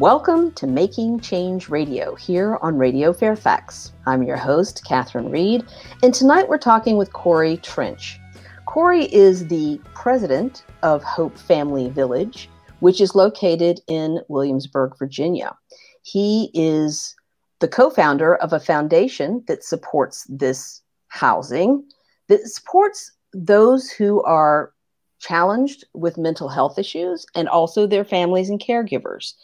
Welcome to Making Change Radio here on Radio Fairfax. I'm your host, Catherine Read, and tonight we're talking with Corey Trench. Corey is the president of Hope Family Village, which is located in Williamsburg, Virginia. He is the co founder of a foundation that supports this housing, that supports those who are challenged with mental health issues and also their families and caregivers.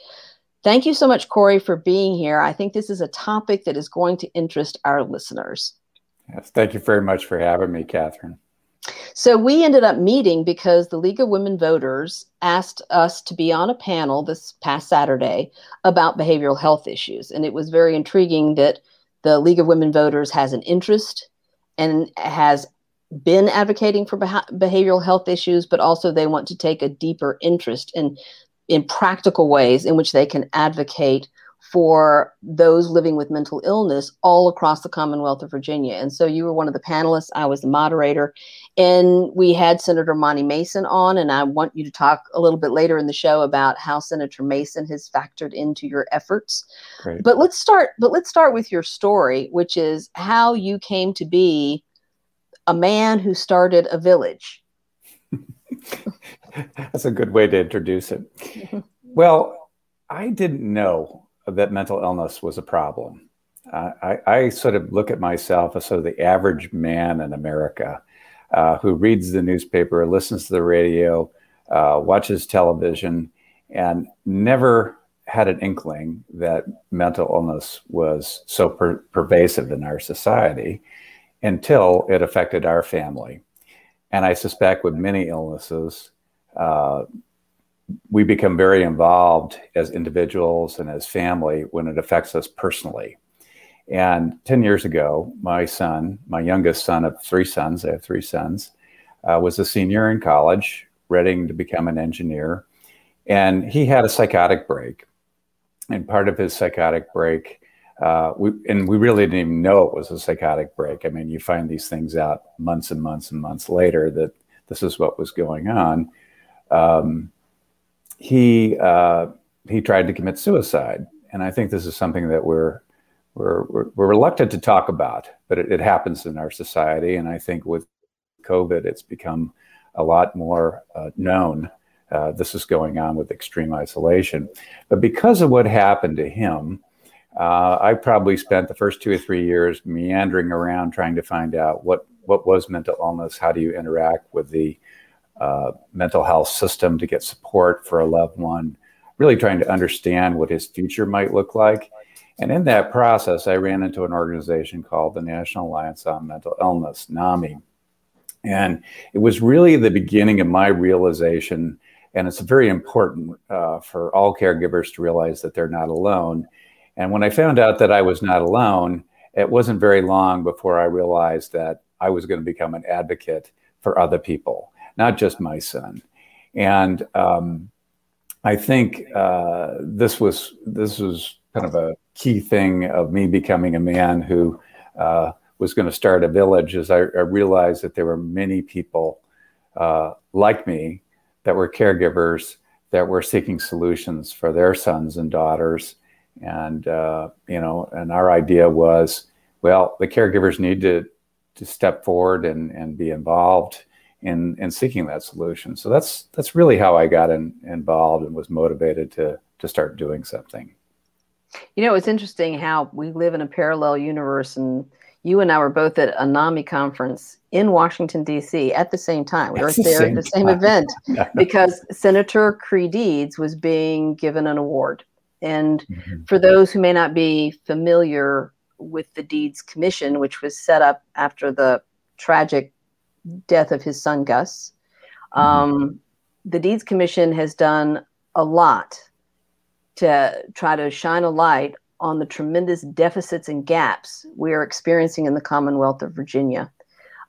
Thank you so much, Corey, for being here. I think this is a topic that is going to interest our listeners. Yes, thank you very much for having me, Catherine. So we ended up meeting because the League of Women Voters asked us to be on a panel this past Saturday about behavioral health issues. And it was very intriguing that the League of Women Voters has an interest and has been advocating for behavioral health issues, but also they want to take a deeper interest in in practical ways in which they can advocate for those living with mental illness all across the Commonwealth of Virginia. And so you were one of the panelists, I was the moderator, and we had Senator Monty Mason on. And I want you to talk a little bit later in the show about how Senator Mason has factored into your efforts. Great. But let's start, but let's start with your story, which is how you came to be a man who started a village. That's a good way to introduce it. Well, I didn't know that mental illness was a problem. Uh, I, I, sort of look at myself as sort of the average man in America uh, who reads the newspaper, listens to the radio, uh, watches television, and never had an inkling that mental illness was so per pervasive in our society until it affected our family. And I suspect with many illnesses, uh, we become very involved as individuals and as family when it affects us personally. And 10 years ago, my son, my youngest son of three sons, I have three sons, uh, was a senior in college, ready to become an engineer. And he had a psychotic break. And part of his psychotic break, uh, we, and we really didn't even know it was a psychotic break. I mean, you find these things out months and months and months later that this is what was going on. Um, he uh, he tried to commit suicide, and I think this is something that we're we're we're, reluctant to talk about, but it, it, happens in our society, and I think with COVID, it's become a lot more uh, known. Uh, this is going on with extreme isolation, but because of what happened to him, uh, I probably spent the first two or three years meandering around trying to find out what what was mental illness, how do you interact with the uh, mental health system to get support for a loved one, really trying to understand what his future might look like. And in that process, I ran into an organization called the National Alliance on Mental Illness, NAMI. And it was really the beginning of my realization, and it's very important uh, for all caregivers to realize that they're not alone. And when I found out that I was not alone, it wasn't very long before I realized that I was going to become an advocate for other people not just my son. And um, I think uh, this was this was kind of a key thing of me becoming a man who uh, was going to start a village. As I, I, realized that there were many people uh, like me that were caregivers that were seeking solutions for their sons and daughters. And uh, you know, and our idea was, well, the caregivers need to to step forward and and be involved in in seeking that solution. So that's that's really how I got in, involved and was motivated to to start doing something. You know, it's interesting how we live in a parallel universe, and you and I were both at a NAMI conference in Washington D.C. at the same time. We were the there at the same event because Senator Creigh Deeds was being given an award. And mm-hmm. for those who may not be familiar with the Deeds Commission, which was set up after the tragic death of his son Gus. Mm-hmm. Um, the Deeds Commission has done a lot to try to shine a light on the tremendous deficits and gaps we are experiencing in the Commonwealth of Virginia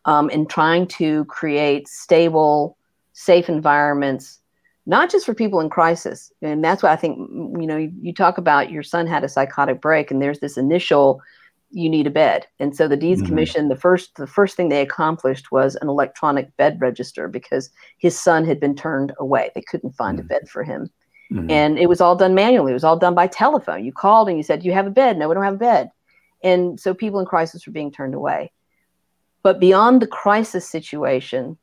um, in trying to create stable, safe environments, not just for people in crisis. And that's what I think, you know, you, you talk about your son had a psychotic break, and there's this initial you need a bed. And so the Deeds mm-hmm. Commission, the first the first thing they accomplished was an electronic bed register because his son had been turned away. They couldn't find mm-hmm. a bed for him. Mm-hmm. And it was all done manually. It was all done by telephone. You called and you said, "You have a bed?" No, we don't have a bed. And so people in crisis were being turned away. But beyond the crisis situation,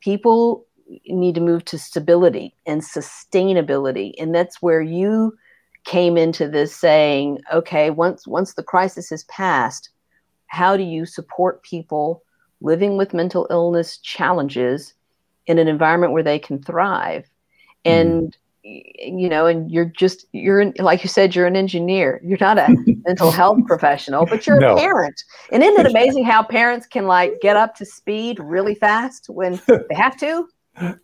people need to move to stability and sustainability, and that's where you came into this saying, "Okay, once once the crisis has passed, how do you support people living with mental illness challenges in an environment where they can thrive?" And mm you know, and you're just you're like you said, you're an engineer. You're not a mental health professional, but you're no. a parent. And isn't it amazing how parents can like get up to speed really fast when they have to?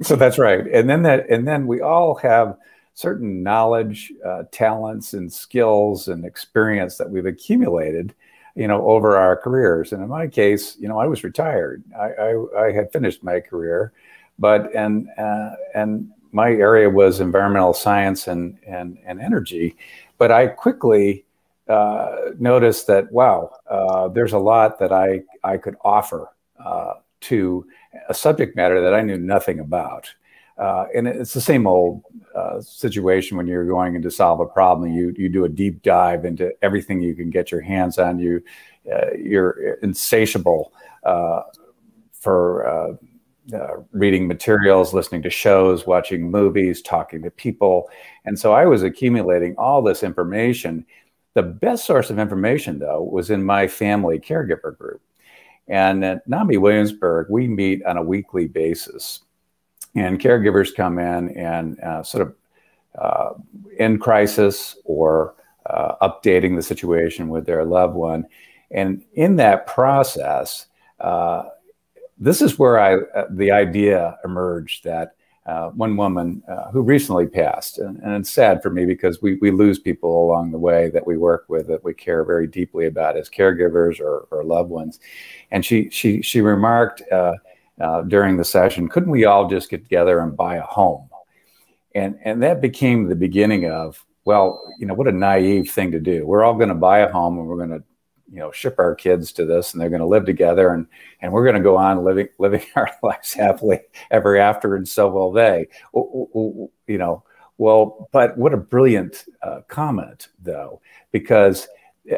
So that's right. And then that and then we all have certain knowledge, uh, talents, and skills and experience that we've accumulated, you know, over our careers. And in my case, you know, I was retired. I I, I had finished my career, but and uh, and my area was environmental science and, and, and energy, but I quickly uh, noticed that, wow, uh, there's a lot that I, I could offer uh, to a subject matter that I knew nothing about. Uh, and it's the same old uh, situation when you're going in to solve a problem. You, you do a deep dive into everything you can get your hands on. You, uh, you're insatiable for uh, reading materials, listening to shows, watching movies, talking to people. And so I was accumulating all this information. The best source of information, though, was in my family caregiver group. And at NAMI Williamsburg, we meet on a weekly basis. And caregivers come in and uh, sort of uh, in crisis or uh, updating the situation with their loved one. And in that process, uh, this is where I uh, the idea emerged that uh, one woman uh, who recently passed, and, and, it's sad for me because we, we lose people along the way that we work with that we care very deeply about as caregivers or, or loved ones, and she she she remarked uh, during the session, couldn't we all just get together and buy a home? And and that became the beginning of well, you know, what a naive thing to do. We're all going to buy a home and we're going to you know ship our kids to this and they're going to live together and and we're going to go on living living our lives happily ever after and so will they you know well but what a brilliant uh, comment though because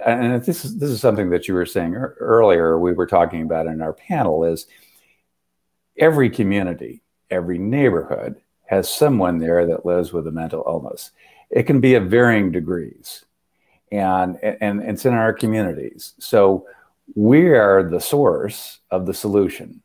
and this is this is something that you were saying earlier we were talking about in our panel is every community every neighborhood has someone there that lives with a mental illness it can be of varying degrees and, and, it's in our communities. So we are the source of the solution.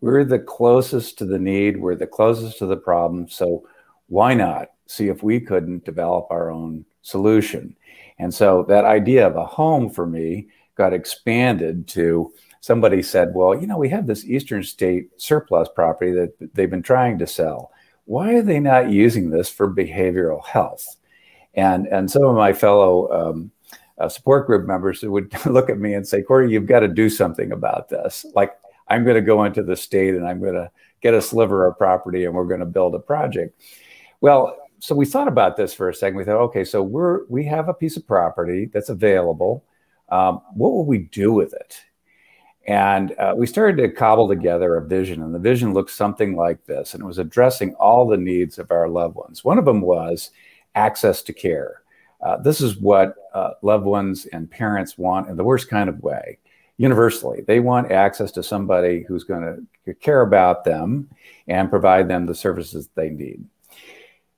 We're the closest to the need, we're the closest to the problem. So why not see if we couldn't develop our own solution? And so that idea of a home for me got expanded to somebody said, well, you know, we have this Eastern state surplus property that they've been trying to sell. Why are they not using this for behavioral health? And, and some of my fellow um, uh, support group members would look at me and say, Corey, you've got to do something about this. Like, I'm going to go into the state and I'm going to get a sliver of property and we're going to build a project. Well, so we thought about this for a second. We thought, okay, so we're we have a piece of property that's available. Um, what will we do with it? And uh, we started to cobble together a vision, and the vision looked something like this, and it was addressing all the needs of our loved ones. One of them was access to care. Uh, this is what uh, loved ones and parents want in the worst kind of way. Universally, they want access to somebody who's going to care about them and provide them the services they need.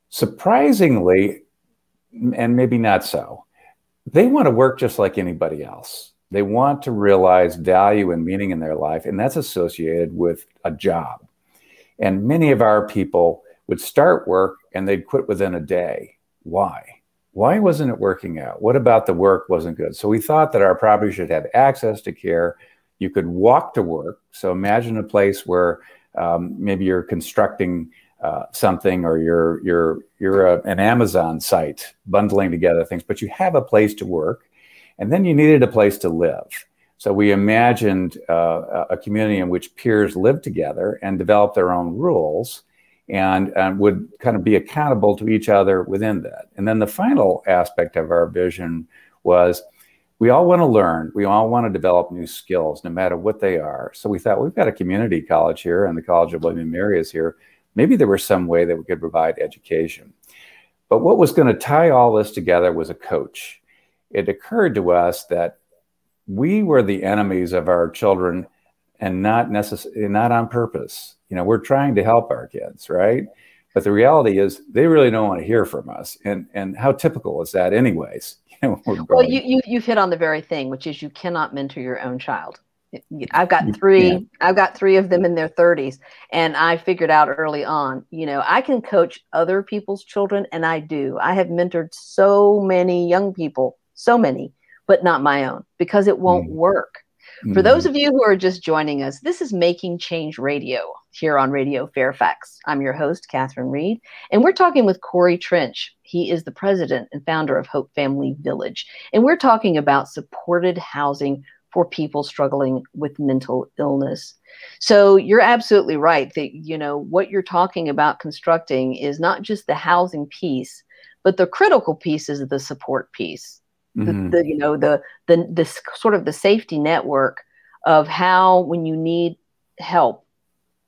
Surprisingly, and maybe not so, they want to work just like anybody else. They want to realize value and meaning in their life, and that's associated with a job. And many of our people would start work and they'd quit within a day why? Why wasn't it working out? What about the work wasn't good? So we thought that our property should have access to care. You could walk to work. So imagine a place where um, maybe you're constructing uh, something or you're you're you're a, an Amazon site bundling together things, but you have a place to work, and then you needed a place to live. So we imagined uh, a community in which peers live together and develop their own rules and, and would kind of be accountable to each other within that. And then the final aspect of our vision was we all want to learn, we all want to develop new skills, no matter what they are. So we thought we've got a community college here, and the College of William and Mary is here. Maybe there was some way that we could provide education. But what was going to tie all this together was a coach. It occurred to us that we were the enemies of our children and not necessarily not on purpose. You know, we're trying to help our kids, right? But the reality is they really don't want to hear from us. And and how typical is that anyways? You know, well, you, you you've hit on the very thing, which is you cannot mentor your own child. I've got mm, three. Yeah. I've got three of them in their 30s, and I figured out early on. You know, I can coach other people's children, and I do. I have mentored so many young people, so many, but not my own because it won't mm. work. Mm. For those of you who are just joining us, this is Making Change Radio here on Radio Fairfax. I'm your host, Catherine Read, and we're talking with Corey Trench. He is the president and founder of Hope Family Village, and we're talking about supported housing for people struggling with mental illness. So you're absolutely right that you know what you're talking about constructing is not just the housing piece, but the critical piece is the support piece. Mm-hmm. The, the, you know the the the sort of the safety network of how when you need help,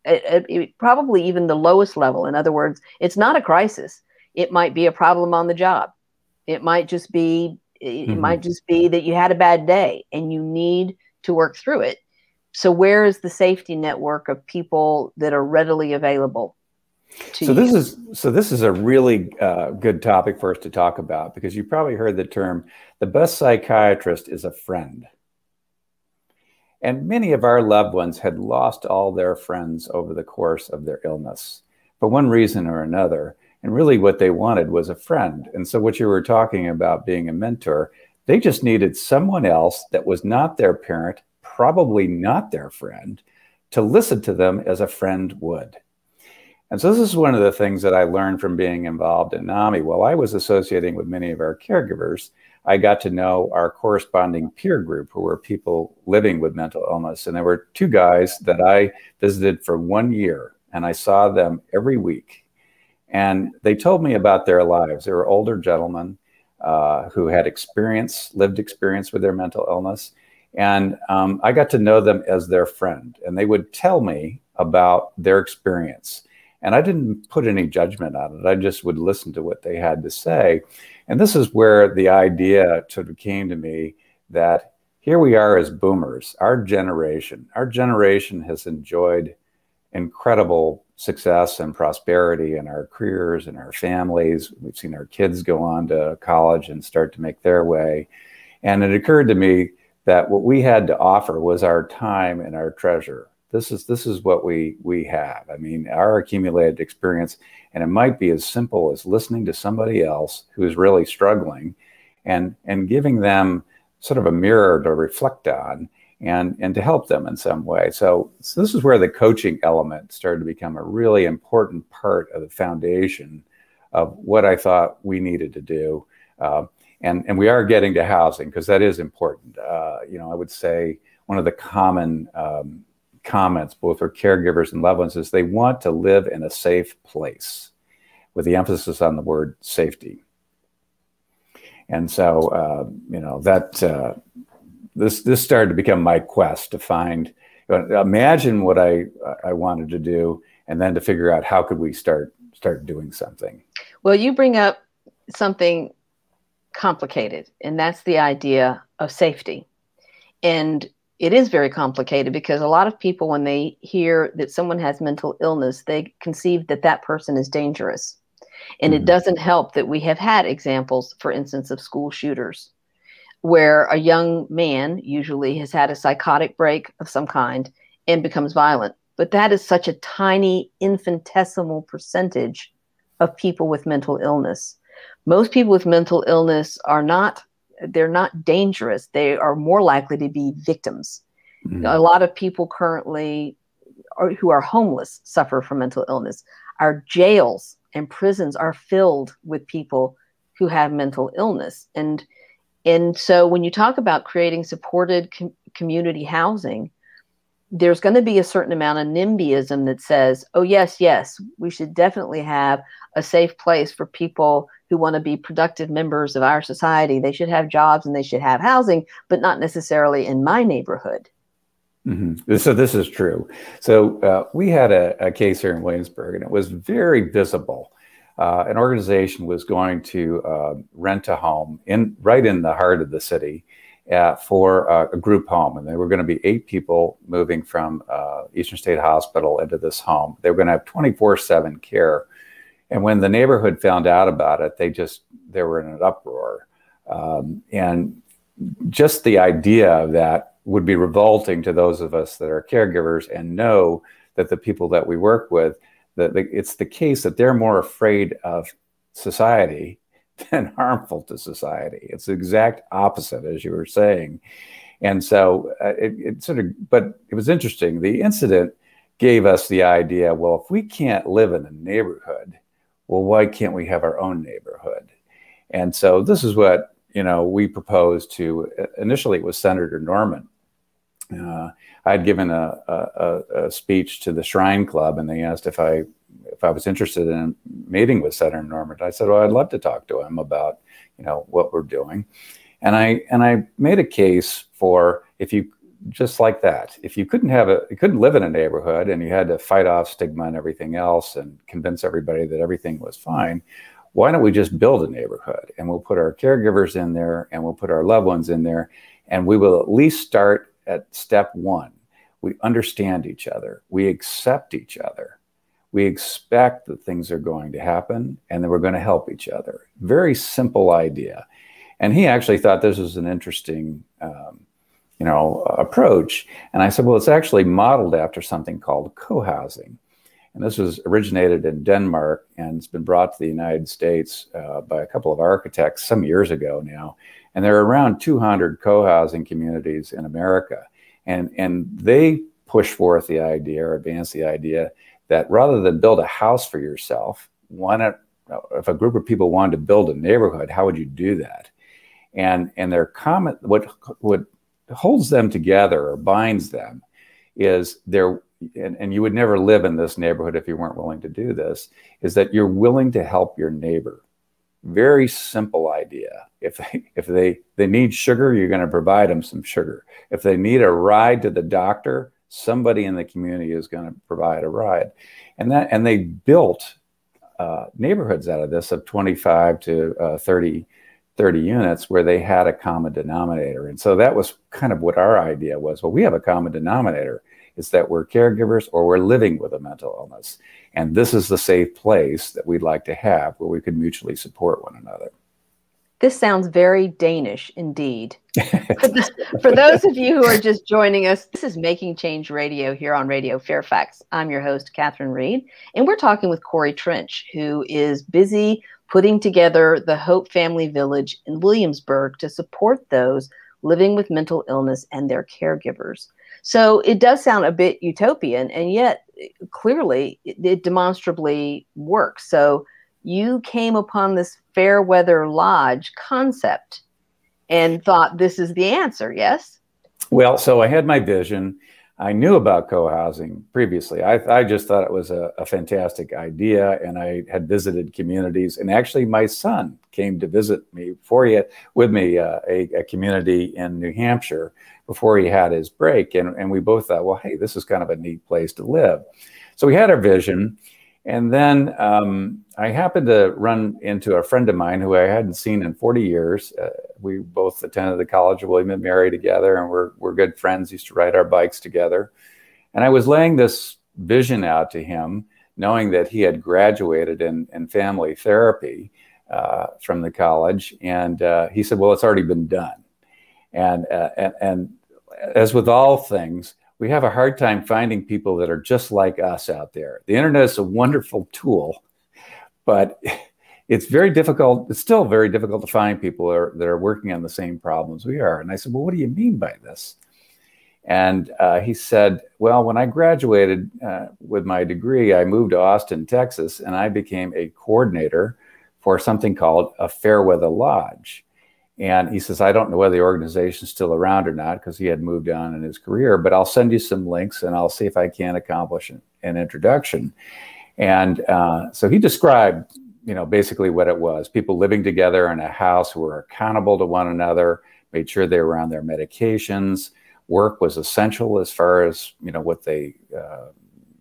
it, it, probably even the lowest level. In other words, it's not a crisis. It might be a problem on the job. It might just be it mm-hmm. might just be that you had a bad day and you need to work through it. So, where is the safety network of people that are readily available? So you? this is so this is a really uh, good topic for us to talk about because you probably heard the term the best psychiatrist is a friend. And many of our loved ones had lost all their friends over the course of their illness for one reason or another. And really, what they wanted was a friend. And so, what you were talking about being a mentor, they just needed someone else that was not their parent, probably not their friend, to listen to them as a friend would. And so, this is one of the things that I learned from being involved in NAMI. While I was associating with many of our caregivers, I got to know our corresponding peer group, who were people living with mental illness. And there were two guys that I visited for one year, and I saw them every week and they told me about their lives. They were older gentlemen uh, who had experience, lived experience with their mental illness. And um, I got to know them as their friend. And they would tell me about their experience. And I didn't put any judgment on it. I just would listen to what they had to say. And this is where the idea sort of came to me that here we are as boomers, our generation. Our generation has enjoyed incredible success and prosperity in our careers and our families. We've seen our kids go on to college and start to make their way. And it occurred to me that what we had to offer was our time and our treasure. This is this is what we we have. I mean, our accumulated experience, and it might be as simple as listening to somebody else who is really struggling, and and giving them sort of a mirror to reflect on and and to help them in some way. So, so this is where the coaching element started to become a really important part of the foundation of what I thought we needed to do. Uh, and and we are getting to housing because that is important. Uh, you know, I would say one of the common um, comments, both for caregivers and loved ones, is they want to live in a safe place, with the emphasis on the word safety. And so, uh, you know, that uh, this this started to become my quest to find imagine what I I wanted to do and then to figure out how could we start start doing something. Well, you bring up something complicated and that's the idea of safety. And it is very complicated because a lot of people when they hear that someone has mental illness, they conceive that that person is dangerous. And mm-hmm. it doesn't help that we have had examples, for instance, of school shooters where a young man usually has had a psychotic break of some kind and becomes violent. But that is such a tiny, infinitesimal percentage of people with mental illness. Most people with mental illness are not they're not dangerous. They are more likely to be victims. Mm-hmm. A lot of people currently are, who are homeless suffer from mental illness. Our jails and prisons are filled with people who have mental illness. And and so when you talk about creating supported com- community housing, there's going to be a certain amount of NIMBYism that says, oh, yes, yes, we should definitely have a safe place for people who want to be productive members of our society. They should have jobs and they should have housing, but not necessarily in my neighborhood. Mm-hmm. So this is true. So uh, we had a, a, case here in Williamsburg, and it was very visible uh, an organization was going to uh, rent a home in right in the heart of the city uh, for a group home, and there were going to be eight people moving from uh, Eastern State Hospital into this home. They were going to have 24/7 care, and when the neighborhood found out about it, they just they were in an uproar, um, and just the idea of that would be revolting to those of us that are caregivers and know that the people that we work with that it's the case that they're more afraid of society than harmful to society. It's the exact opposite, as you were saying. And so uh, it, it, sort of, but it was interesting. The incident gave us the idea well, if we can't live in a neighborhood, well, why can't we have our own neighborhood? And so this is what, you know, we proposed to, initially it was Senator Norment. Uh, I had given a, a, a, speech to the Shrine Club, and they asked if I if I was interested in meeting with Senator Norment. I said, "Well, I'd love to talk to him about you know what we're doing," and I and I made a case for if you just like that, if you couldn't have a you couldn't live in a neighborhood and you had to fight off stigma and everything else and convince everybody that everything was fine. Why don't we just build a neighborhood and we'll put our caregivers in there and we'll put our loved ones in there and we will at least start at step one we understand each other, we accept each other, we expect that things are going to happen and that we're going to help each other. Very simple idea. And he actually thought this was an interesting, um, you know, approach. And I said, well, it's actually modeled after something called co-housing. And this was originated in Denmark and it's been brought to the United States uh, by a couple of architects some years ago now. And there are around 200 co-housing communities in America. And, and they push forth the idea or advance the idea that rather than build a house for yourself, why not, if a group of people wanted to build a neighborhood, how would you do that? And, and their comment, what, what holds them together or binds them is their and, and you would never live in this neighborhood if you weren't willing to do this, is that you're willing to help your neighbor. Very simple idea. If they, if they, they need sugar, you're going to provide them some sugar. If they need a ride to the doctor, somebody in the community is going to provide a ride. And that, and they built uh, neighborhoods out of this of 25 to uh, 30, 30 units where they had a common denominator. And so that was kind of what our idea was. Well, we have a common denominator. It's that we're caregivers or we're living with a mental illness. And this is the safe place that we'd like to have where we could mutually support one another. This sounds very Danish indeed. for, the, for, those of you who are just joining us, this is Making Change Radio here on Radio Fairfax. I'm your host, Catherine Read, and we're talking with Corey Trench, who is busy putting together the Hope Family Village in Williamsburg to support those living with mental illness and their caregivers. So it does sound a bit utopian, and yet clearly it, it demonstrably works. So you came upon this Fairweather Lodge concept and thought this is the answer, yes? Well, so I had my vision. I knew about co-housing previously. I, I just thought it was a, a, fantastic idea, and I had visited communities. And actually, my son came to visit me before he with me uh, a, a, community in New Hampshire before he had his break, and, and we both thought, well, hey, this is kind of a neat place to live. So we had our vision, and then um, I happened to run into a friend of mine who I hadn't seen in 40 years. Uh, we both attended the College of William and Mary together, and we're, we're good friends, used to ride our bikes together. And I was laying this vision out to him, knowing that he had graduated in, in family therapy uh, from the college. And uh, he said, Well, it's already been done. And, uh, and, and as with all things, we have a hard time finding people that are just like us out there. The internet is a wonderful tool, but it's very difficult. It's still very difficult to find people that are, that are working on the same problems we are. And I said, Well, what do you mean by this? And uh, he said, Well, when I graduated uh, with my degree, I moved to Austin, Texas, and I became a coordinator for something called a Fairweather Lodge. And he says, I don't know whether the organization's still around or not because he had moved on in his career, but I'll send you some links and I'll see if I can accomplish an, an introduction. And uh, so he described, you know, basically what it was people living together in a house who were accountable to one another, made sure they were on their medications. Work was essential as far as, you know, what they, uh,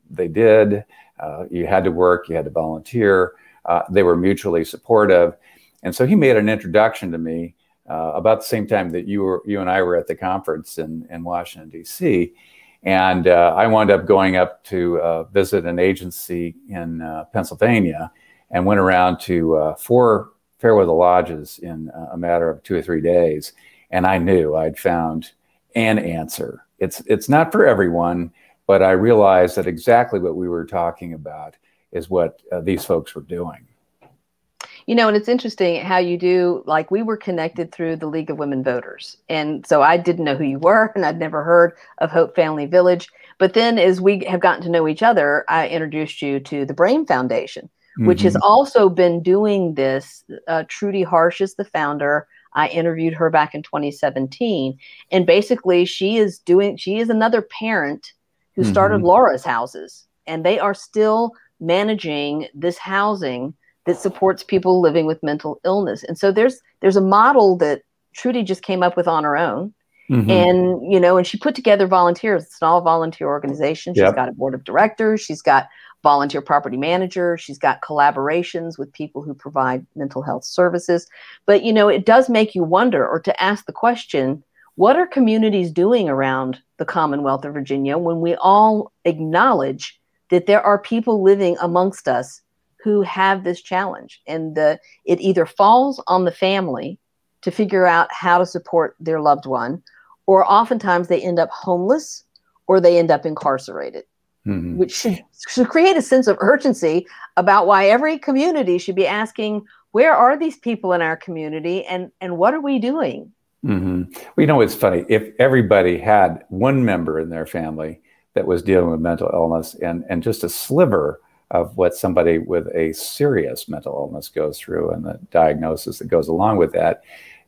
they did. Uh, you had to work, you had to volunteer. Uh, they were mutually supportive. And so he made an introduction to me uh, about the same time that you were you and I were at the conference in, in Washington, D.C. And uh, I wound up going up to uh, visit an agency in uh, Pennsylvania and went around to uh, four Fairweather Lodges in a matter of two or three days. And I knew I'd found an answer. It's, it's not for everyone, but I realized that exactly what we were talking about is what uh, these folks were doing. You know, and it's interesting how you do, like, we were connected through the League of Women Voters. And so I didn't know who you were, and I'd never heard of Hope Family Village. But then as we have gotten to know each other, I introduced you to the Brain Foundation, mm-hmm. which has mm-hmm. also been doing this. Uh, Trudy Harsh is the founder. I interviewed her back in 2017. And basically, she is doing, she is another parent who mm-hmm. started Laura's houses, and they are still managing this housing that supports people living with mental illness. And so there's there's a model that Trudy just came up with on her own. Mm-hmm. And you know, and she put together volunteers. It's an all volunteer organization. She's yep. got a board of directors. She's got volunteer property manager. She's got collaborations with people who provide mental health services. But you know, it does make you wonder or to ask the question, what are communities doing around the Commonwealth of Virginia when we all acknowledge that there are people living amongst us who have this challenge and the it either falls on the family to figure out how to support their loved one or oftentimes they end up homeless or they end up incarcerated mm-hmm. which should, should create a sense of urgency about why every community should be asking where are these people in our community and and what are we doing mm-hmm. well you know it's funny if everybody had one member in their family that was dealing with mental illness and and just a sliver of what somebody with a serious mental illness goes through and the diagnosis that goes along with that,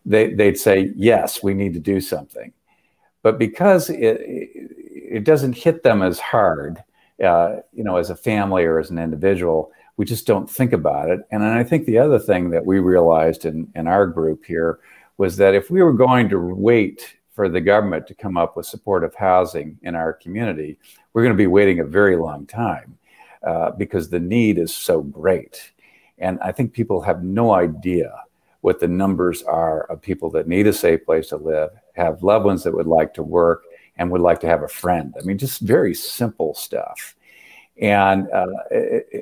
they, they'd say, yes, we need to do something. But because it, it doesn't hit them as hard, uh, you know, as a family or as an individual, we just don't think about it. And I think the other thing that we realized in, in our group here was that if we were going to wait for the government to come up with supportive housing in our community, we're going to be waiting a very long time. Uh, because the need is so great. And I think people have no idea what the numbers are of people that need a safe place to live, have loved ones that would like to work, and would like to have a friend. I mean, just very simple stuff. And uh,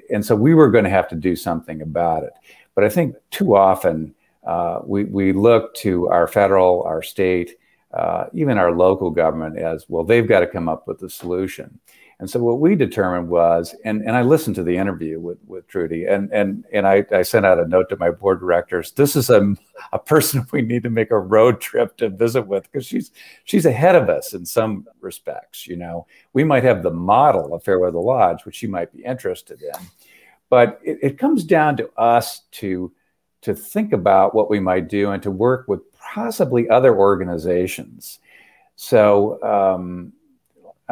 and so we were going to have to do something about it. But I think too often uh, we we look to our federal, our state, uh, even our local government as well. They've got to come up with a solution. And so what we determined was, and, and I listened to the interview with, with Trudy, and and and I, I sent out a note to my board directors. This is a, a person we need to make a road trip to visit with because she's she's ahead of us in some respects. You know, we might have the model of Fairweather Lodge, which she might be interested in, but it, it comes down to us to to think about what we might do and to work with possibly other organizations. So. Um,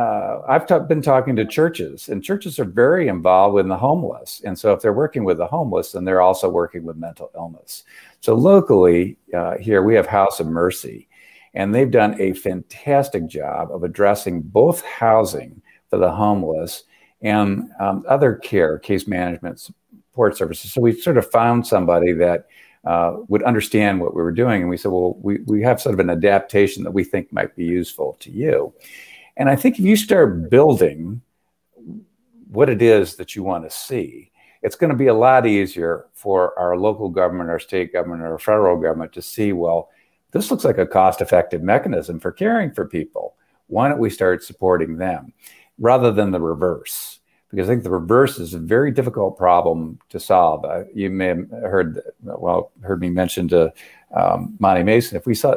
uh, I've been talking to churches, and churches are very involved with the homeless. And so, if they're working with the homeless, then they're also working with mental illness. So, locally uh, here, we have House of Mercy, and they've done a fantastic job of addressing both housing for the homeless and um, other care, case management, support services. So, we sort of found somebody that uh, would understand what we were doing. And we said, well, we, we have sort of an adaptation that we think might be useful to you. And I think if you start building what it is that you want to see, it's going to be a lot easier for our local government, our state government, or federal government to see, well, this looks like a cost effective mechanism for caring for people. Why don't we start supporting them rather than the reverse? Because I think the reverse is a very difficult problem to solve. Uh, you may have heard, well, heard me mention to um, Monty Mason. If we saw,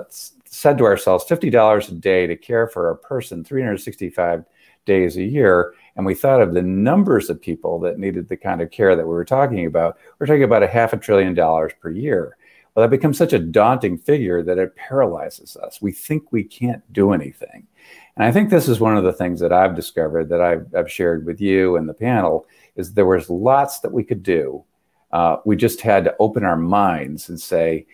said to ourselves $50 a day to care for a person 365 days a year. And we thought of the numbers of people that needed the kind of care that we were talking about. We're talking about a half a trillion dollars per year. Well that becomes such a daunting figure that it paralyzes us. We think we can't do anything. And i think this is one of the things that i've discovered that i've, I've shared with you and the panel is there was lots that we could do. Uh, we just had to open our minds and say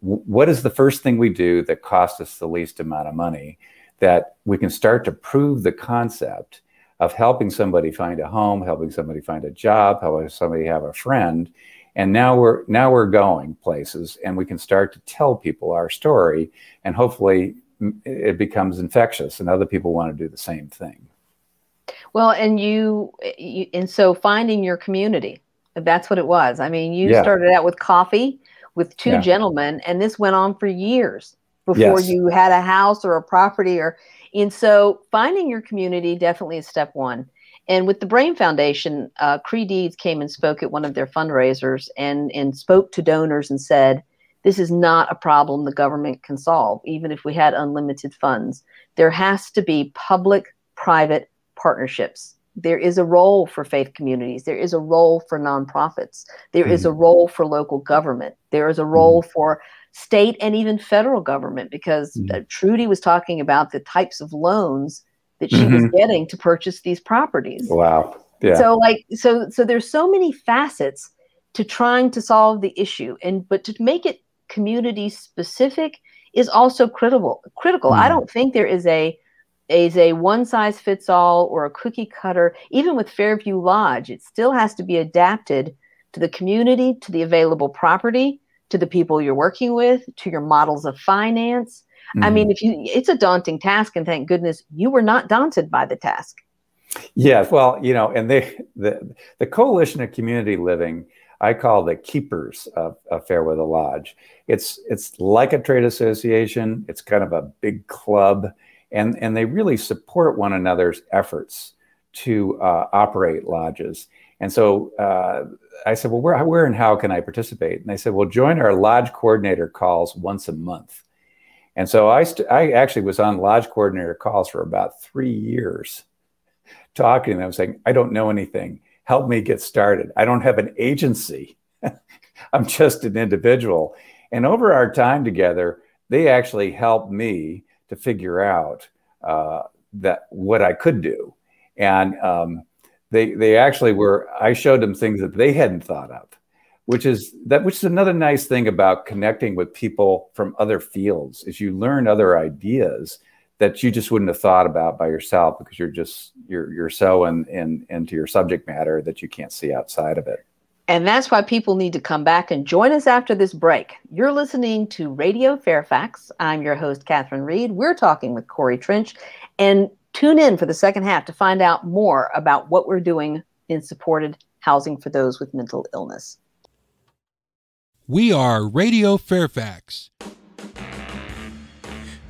what is the first thing we do that costs us the least amount of money that we can start to prove the concept of helping somebody find a home, helping somebody find a job, helping somebody have a friend, and now we're now we're going places and we can start to tell people our story and hopefully it becomes infectious and other people want to do the same thing. Well and you, you and so finding your community that's what it was. I mean you yeah. started out with coffee with two yeah. gentlemen and this went on for years before yes. you had a house or a property or and so finding your community definitely is step one and with the Brain Foundation, uh, Creigh Deeds came and spoke at one of their fundraisers and, and spoke to donors and said, this is not a problem the government can solve, even if we had unlimited funds. There has to be public private partnerships. There is a role for faith communities. There is a role for nonprofits. There mm-hmm. is a role for local government. There is a role mm-hmm. for state and even federal government because mm-hmm. uh, Trudy was talking about the types of loans that she mm-hmm. was getting to purchase these properties. Wow. Yeah. So like so so there's so many facets to trying to solve the issue and but to make it community specific is also critical critical. I don't think there is a is a one size fits all or a cookie cutter even with Fairview Lodge it still has to be adapted to the community, to the available property, to the people you're working with, to your models of finance Mm-hmm. I mean, if you, it's a daunting task, and thank goodness you were not daunted by the task. Yes, well, you know, and they the the coalition of community living, I call the keepers of, of Fairweather Lodge. It's it's like a trade association. It's kind of a big club, and and they really support one another's efforts to uh, operate lodges. And so uh, I said, well, where, where and how can I participate? And they said, well, join our lodge coordinator calls once a month. And so I, I actually was on lodge coordinator calls for about three years, talking to them, saying, I don't know anything. Help me get started. I don't have an agency. I'm just an individual. And over our time together, they actually helped me to figure out uh, that what I could do. And um, they, they actually were, I showed them things that they hadn't thought of which is that which is another nice thing about connecting with people from other fields is you learn other ideas that you just wouldn't have thought about by yourself because you're just you're you're so in, in into your subject matter that you can't see outside of it and that's why people need to come back and join us after this break. You're listening to Radio Fairfax. I'm your host, Catherine Read. We're talking with Corey Trench. And tune in for the second half to find out more about what we're doing in supported housing for those with mental illness. We are Radio Fairfax.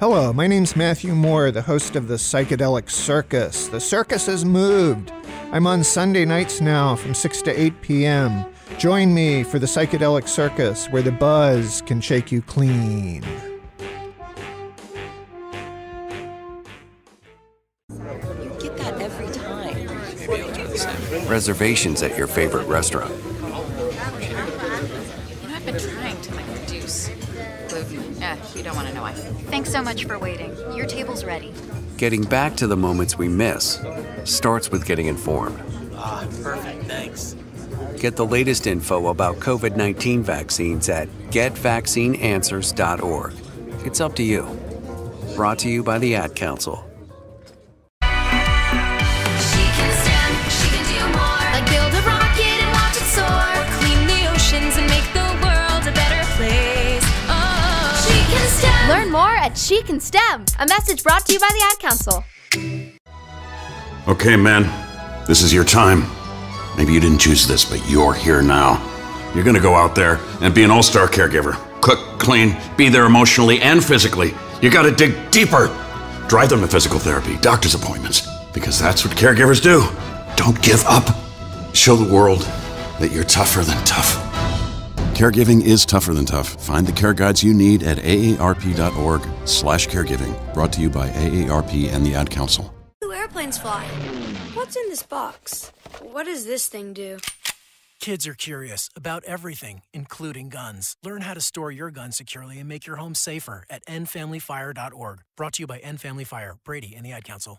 Hello, my name's Matthew Moore, the host of the Psychedelic Circus. The circus has moved. I'm on Sunday nights now from 6 to 8 p.m. Join me for the Psychedelic Circus, where the buzz can shake you clean. You get that every time. Reservations at your favorite restaurant you eh, don't want to know why. Thanks so much for waiting. Your table's ready. Getting back to the moments we miss starts with getting informed. Ah, perfect. Thanks. Get the latest info about COVID 19 vaccines at getvaccineanswers.org. It's up to you. Brought to you by the Ad Council. She can stem, she can do more. Like build a rocket and watch it soar. Clean the oceans and make the world a better place. She can stem. Learn more at She Can STEM. A message brought to you by the Ad Council. Okay, man. this is your time. Maybe you didn't choose this, but you're here now. You're gonna go out there and be an all star caregiver. Cook, clean, be there emotionally and physically. You gotta dig deeper. Drive them to physical therapy, doctor's appointments, because that's what caregivers do. Don't give up. Show the world that you're tougher than tough. Caregiving is tougher than tough. Find the care guides you need at aarp.org slash caregiving. Brought to you by AARP and the Ad Council. Airplanes fly? What's in this box? What does this thing do? Kids are curious about everything, including guns. Learn how to store your gun securely and make your home safer at endfamilyfire.org. Brought to you by End Family Fire, Brady, and the Ad Council.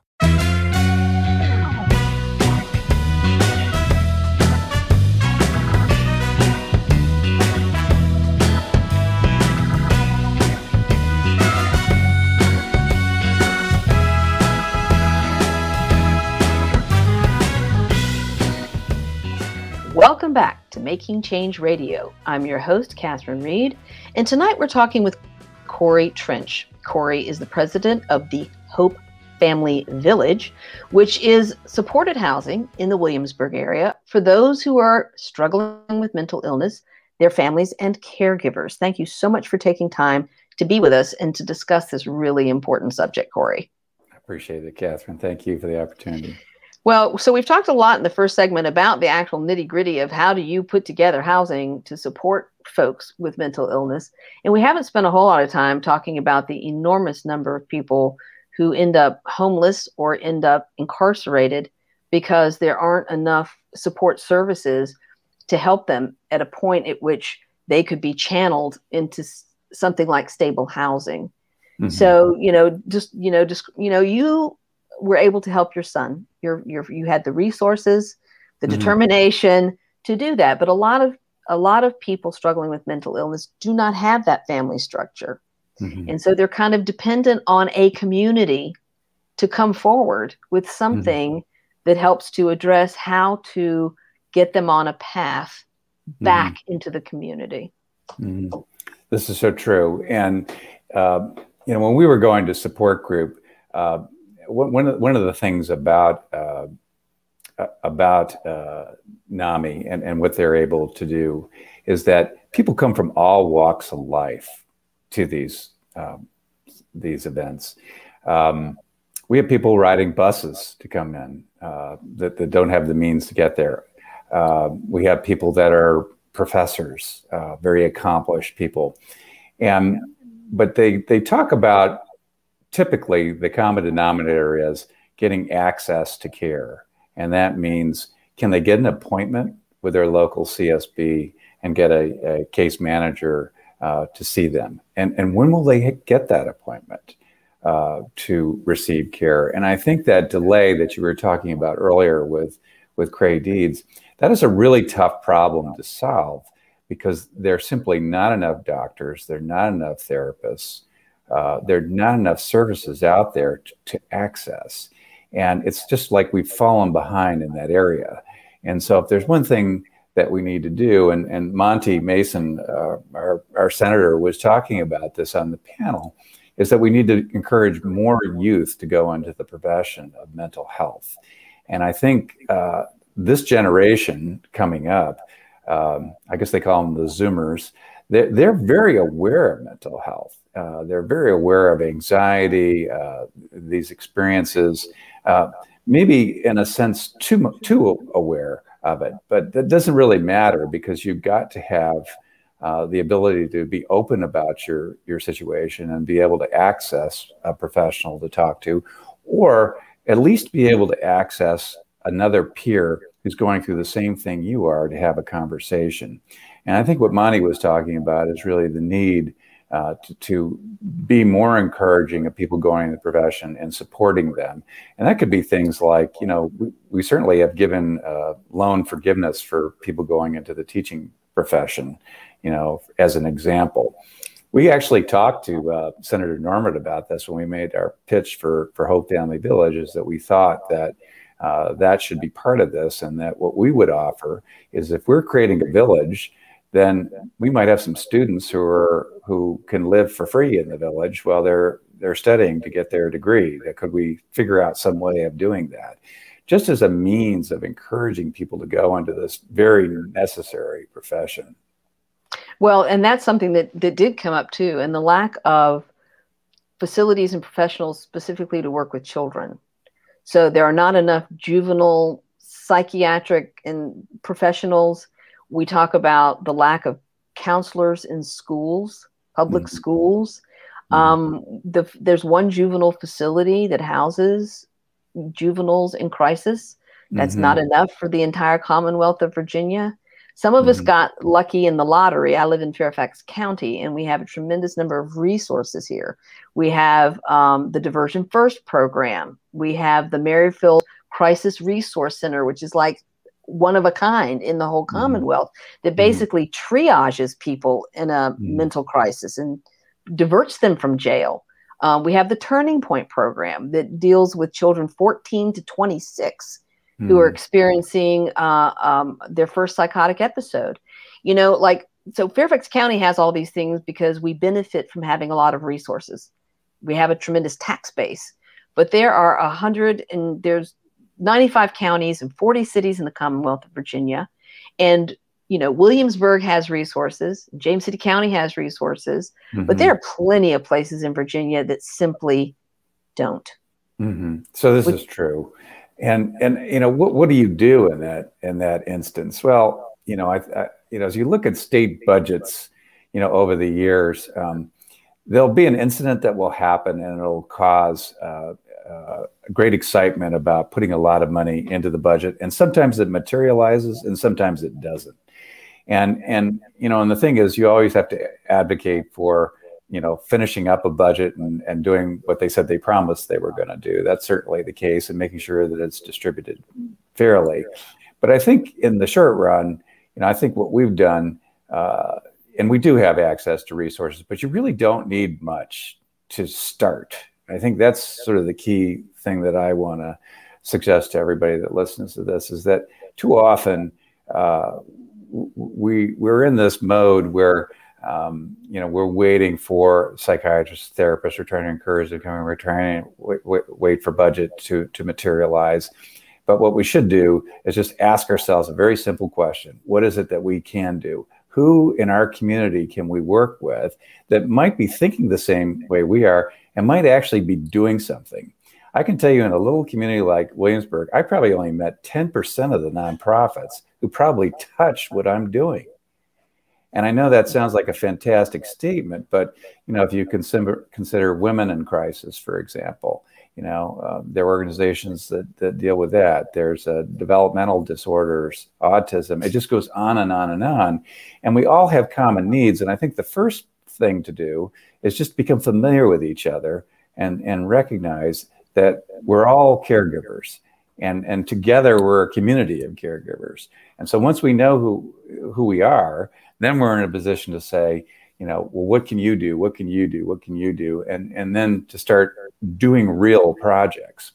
Welcome back to Making Change Radio. I'm your host, Catherine Read, and tonight we're talking with Corey Trench. Corey is the president of the Hope Family Village, which is supported housing in the Williamsburg area for those who are struggling with mental illness, their families, and caregivers. Thank you so much for taking time to be with us and to discuss this really important subject, Corey. I appreciate it, Catherine. Thank you for the opportunity. Well, so we've talked a lot in the first segment about the actual nitty gritty of how do you put together housing to support folks with mental illness. And we haven't spent a whole lot of time talking about the enormous number of people who end up homeless or end up incarcerated because there aren't enough support services to help them at a point at which they could be channeled into something like stable housing. Mm-hmm. So, you know, just, you know, just, you know, you were able to help your son. You're, you're, you had the resources, the mm-hmm. determination to do that. But a lot of, a lot of people struggling with mental illness do not have that family structure. Mm-hmm. And so they're kind of dependent on a community to come forward with mm-hmm. something mm-hmm. that helps to address how to get them on a path back mm-hmm. into the community. Mm-hmm. This is so true. And, uh, you know, when we were going to support group, uh, one, of, one of the things about uh, about uh, NAMI and, and what they're able to do is that people come from all walks of life to these um, these events. Um, we have people riding buses to come in uh, that, that, don't have the means to get there. Uh, we have people that are professors, uh, very accomplished people, and but they they talk about typically the common denominator is getting access to care, and that means can they get an appointment with their local CSB and get a, a case manager uh, to see them? And, and when will they get that appointment uh, to receive care? And I think that delay that you were talking about earlier with, with Creigh Deeds, that is a really tough problem to solve because there are simply not enough doctors, there are not enough therapists, uh, there are not enough services out there to, access. And it's just like we've fallen behind in that area. And so, if there's one thing that we need to do. And, and Monty Mason, uh, our, our senator, was talking about this on the panel, is that we need to encourage more youth to go into the profession of mental health. And I think uh, this generation coming up, um, I guess they call them the Zoomers, they're, they're very aware of mental health. Uh, they're very aware of anxiety, uh, these experiences, uh, maybe in a sense too, too aware of it. But that doesn't really matter because you've got to have uh, the ability to be open about your your situation and be able to access a professional to talk to, or at least be able to access another peer who's going through the same thing you are to have a conversation. And I think what Monty was talking about is really the need uh, to, to, be more encouraging of people going in the profession and supporting them. And that could be things like, you know, we, we certainly have given uh, loan forgiveness for people going into the teaching profession, you know, as an example. We actually talked to uh, Senator Norment about this when we made our pitch for, for Hope Family Village, is that we thought that uh, that should be part of this, and that what we would offer is if we're creating a village then we might have some students who are who can live for free in the village while they're they're studying to get their degree. Could we figure out some way of doing that? Just as a means of encouraging people to go into this very necessary profession. Well, and that's something that, that did come up too, and the lack of facilities and professionals specifically to work with children. So there are not enough juvenile psychiatric and professionals we talk about the lack of counselors in schools, public mm-hmm. schools. Mm-hmm. Um, the, there's one juvenile facility that houses juveniles in crisis. That's mm-hmm. not enough for the entire Commonwealth of Virginia. Some of us mm-hmm. got lucky in the lottery. I live in Fairfax County, and we have a tremendous number of resources here. We have um, the Diversion First program. We have the Merrifield Crisis Resource Center, which is like one of a kind in the whole mm-hmm. Commonwealth that mm-hmm. basically triages people in a mm. mental crisis and diverts them from jail. Um, we have the Turning Point program that deals with children 14 to 26 mm. who are hmm. experiencing uh, um, their first psychotic episode. You know, like so Fairfax County has all these things because we benefit from having a lot of resources. We have a tremendous tax base, but there are a hundred and there's 95 counties and 40 cities in the Commonwealth of Virginia, and you know Williamsburg has resources, James City County has resources, mm-hmm. but there are plenty of places in Virginia that simply don't. Mm-hmm. So this Which, is true, and and you know what what do you do in that in that instance? Well, you know I, I you know, as you look at state budgets, you know, over the years, um, there'll be an incident that will happen and it'll cause uh, uh, great excitement about putting a lot of money into the budget. And sometimes it materializes and sometimes it doesn't. And, and, you know, and the thing is, you always have to advocate for, you know, finishing up a budget and, and doing what they said they promised they were going to do. That's certainly the case and making sure that it's distributed fairly. But I think in the short run, you know, I think what we've done, uh, and we do have access to resources, but you really don't need much to start. I think that's sort of the key thing that I want to suggest to everybody that listens to this is that too often uh, we we're in this mode where um, you know we're waiting for psychiatrists, therapists. We're trying to encourage them coming. We're trying to wait, wait, wait for budget to to materialize. But what we should do is just ask ourselves a very simple question What is it that we can do? Who in our community can we work with that might be thinking the same way we are and might actually be doing something? I can tell you in a little community like Williamsburg, I probably only met 10% of the nonprofits who probably touch what I'm doing. And I know that sounds like a fantastic statement, but you know, if you consider consider women in crisis, for example, you know, uh, there are organizations that, that deal with that. There's uh, developmental disorders, autism. It just goes on and on and on. And we all have common needs. And I think the first thing to do is just become familiar with each other and, and recognize that we're all caregivers. And, and together we're a community of caregivers. And so once we know who, who we are, then we're in a position to say, you know, well, what can you do? What can you do? What can you do? And and then to start doing real projects.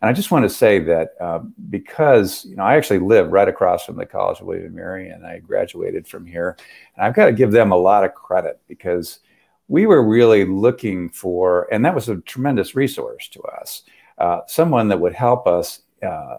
And I just want to say that uh, because you know I actually live right across from the College of William and Mary, and I graduated from here, and I've got to give them a lot of credit because we were really looking for, and that was a tremendous resource to us, uh, someone that would help us uh,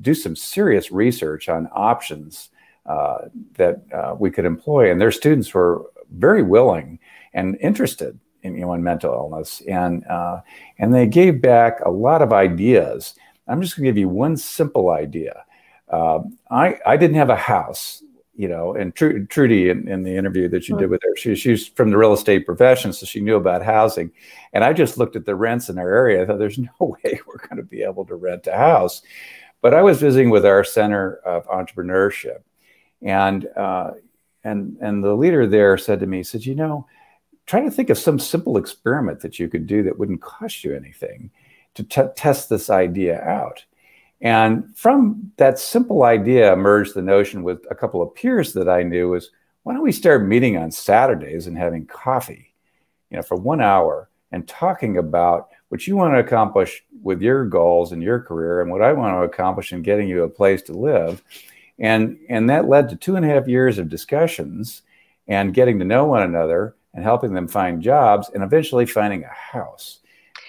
do some serious research on options uh, that uh, we could employ. And their students were very willing and interested in, you know, in mental illness, and uh, and they gave back a lot of ideas. I'm just going to give you one simple idea. Uh, I I didn't have a house, you know, and Tr- Trudy in, in, the interview that you did with her, she, she's from the real estate profession, so she knew about housing. And I just looked at the rents in our area. I thought, there's no way we're going to be able to rent a house. But I was visiting with our Center of Entrepreneurship, and uh, and and the leader there said to me, he said, you know, try to think of some simple experiment that you could do that wouldn't cost you anything to test this idea out. And from that simple idea emerged the notion with a couple of peers that I knew was why don't we start meeting on Saturdays and having coffee, you know, for one hour and talking about what you want to accomplish with your goals and your career and what I want to accomplish in getting you a place to live and, and that led to two and a half years of discussions and getting to know one another and helping them find jobs and eventually finding a house.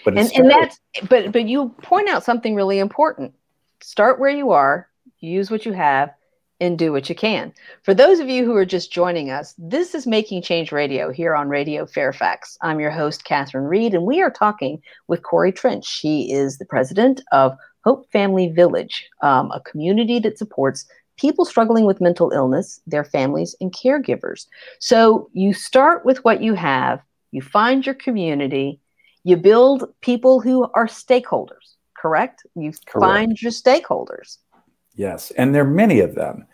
But and, started- and that's but but you point out something really important. Start where you are, use what you have, and do what you can. For those of you who are just joining us, this is Making Change Radio here on Radio Fairfax. I'm your host, Catherine Read, and we are talking with Corey Trench. She is the president of Hope Family Village, um, a community that supports people struggling with mental illness, their families, and caregivers. So you start with what you have, you find your community, you build people who are stakeholders, correct? You correct. find your stakeholders. Yes, and there are many of them.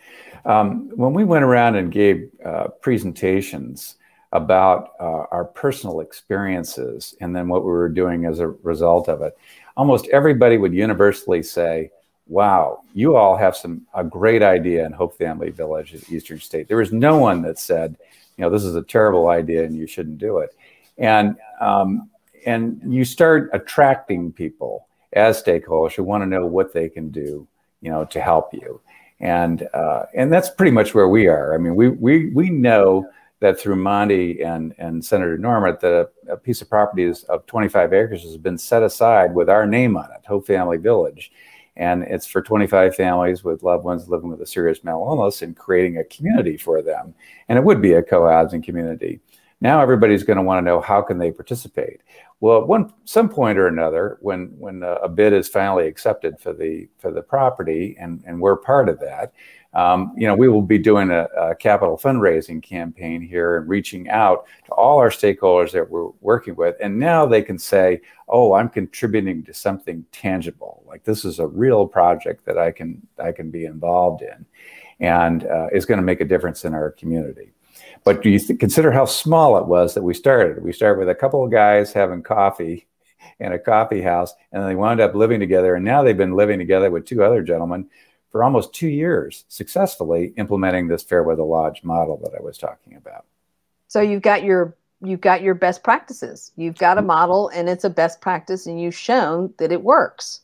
Um, when we went around and gave uh, presentations about uh, our personal experiences and then what we were doing as a result of it, almost everybody would universally say, wow, you all have some a great idea in Hope Family Village at Eastern State. There was no one that said, you know, this is a terrible idea and you shouldn't do it. And um, and you start attracting people as stakeholders who want to know what they can do, you know, to help you. And uh, and that's pretty much where we are. I mean, we we we know that through Monty and and Senator Norment that a, a piece of property is of 25 acres has been set aside with our name on it, Hope Family Village, and it's for 25 families with loved ones living with a serious mental illness and creating a community for them. And it would be a co-housing community. Now everybody's going to want to know how can they participate. Well, at one some point or another, when when a bid is finally accepted for the for the property, and and we're part of that, um, you know, we will be doing a, a, capital fundraising campaign here and reaching out to all our stakeholders that we're working with. And now they can say, "Oh, I'm contributing to something tangible. Like this is a real project that I can I can be involved in, and uh, is going to make a difference in our community." But do you consider how small it was that we started? We started with a couple of guys having coffee in a coffee house, and they wound up living together. And now they've been living together with two other gentlemen for almost two years, successfully implementing this Fairweather Lodge model that I was talking about. So you've got your you've got your best practices. You've got a mm-hmm. model, and it's a best practice, and you've shown that it works.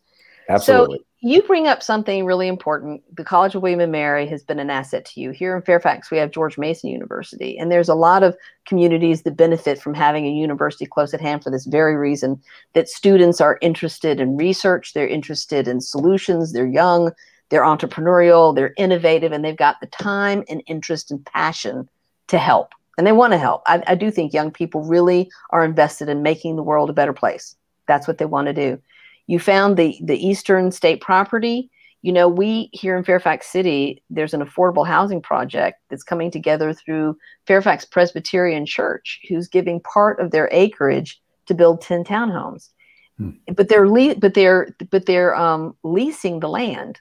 Absolutely. So you bring up something really important. The College of William and Mary has been an asset to you. Here in Fairfax, we have George Mason University, and there's a lot of communities that benefit from having a university close at hand for this very reason that students are interested in research, they're interested in solutions, they're young, they're entrepreneurial, they're innovative, and they've got the time and interest and passion to help. And they want to help. I, I do think young people really are invested in making the world a better place. That's what they want to do. You found the the Eastern State Property. You know, we here in Fairfax City, there's an affordable housing project that's coming together through Fairfax Presbyterian Church, who's giving part of their acreage to build 10 townhomes. Hmm. But they're le- but they're but they're um, leasing the land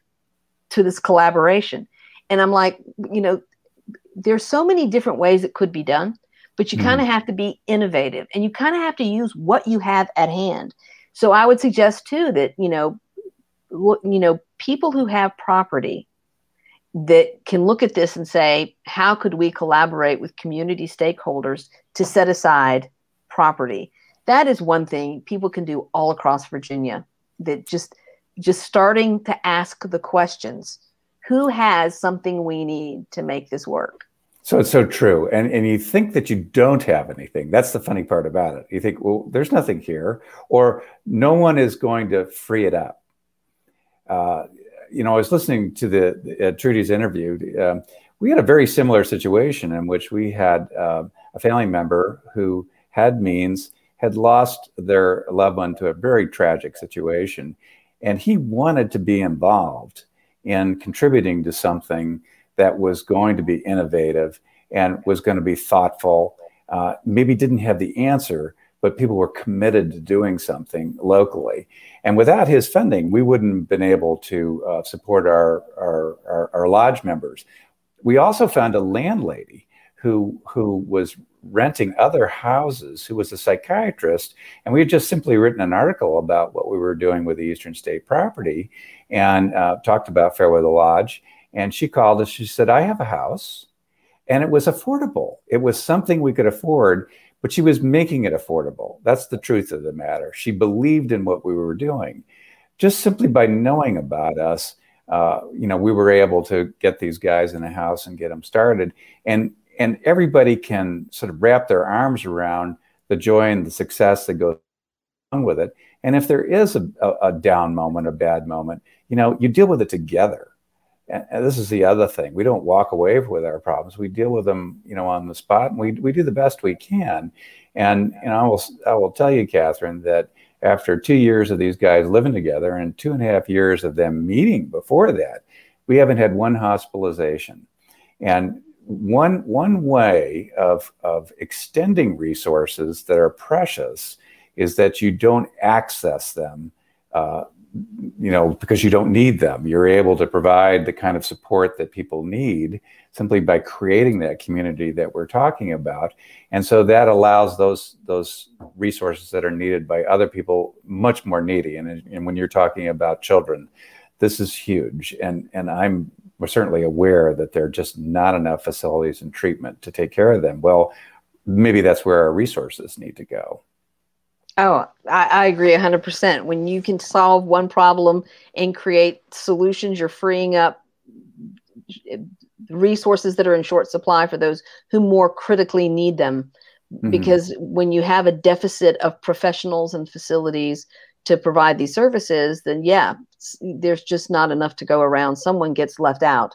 to this collaboration. And I'm like, you know, there's so many different ways it could be done, but you mm. kind of have to be innovative and you kind of have to use what you have at hand. So I would suggest too that you know, look, you know, people who have property that can look at this and say, how could we collaborate with community stakeholders to set aside property? That is one thing people can do all across Virginia. That just just starting to ask the questions. Who has something we need to make this work? So it's so true. And, and you think that you don't have anything. That's the funny part about it. You think, well, there's nothing here, or no one is going to free it up. Uh, you know, I was listening to the uh, Trudy's interview. Um, we had a very similar situation in which we had uh, a family member who had means, had lost their loved one to a very tragic situation. And he wanted to be involved in contributing to something that was going to be innovative and was going to be thoughtful. Uh, maybe didn't have the answer, but people were committed to doing something locally. And without his funding, we wouldn't have been able to uh, support our, our, our, our lodge members. We also found a landlady who who was renting other houses, who was a psychiatrist, and we had just simply written an article about what we were doing with the Eastern State property, and uh, talked about Fairweather Lodge. And she called us. She said, I have a house. And it was affordable. It was something we could afford, but she was making it affordable. That's the truth of the matter. She believed in what we were doing. Just simply by knowing about us, uh, you know, we were able to get these guys in a house and get them started. And and everybody can sort of wrap their arms around the joy and the success that goes along with it. And if there is a, a, a down moment, a bad moment, you know, you deal with it together. And, this is the other thing. We don't walk away with our problems. We deal with them you know on the spot and we, we do the best we can. And and i will i will tell you catherine that after two years of these guys living together and two and a half years of them meeting before that we haven't had one hospitalization. And one one way of of extending resources that are precious is that you don't access them uh, you know, because you don't need them. You're able to provide the kind of support that people need simply by creating that community that we're talking about. And so that allows those those resources that are needed by other people much more needy. And, and when you're talking about children, this is huge. And and I'm we're certainly aware that there are just not enough facilities and treatment to take care of them. Well, maybe that's where our resources need to go. Oh, I, I agree 100%. When you can solve one problem and create solutions, you're freeing up resources that are in short supply for those who more critically need them. Mm-hmm. Because when you have a deficit of professionals and facilities to provide these services, then yeah, there's just not enough to go around. Someone gets left out.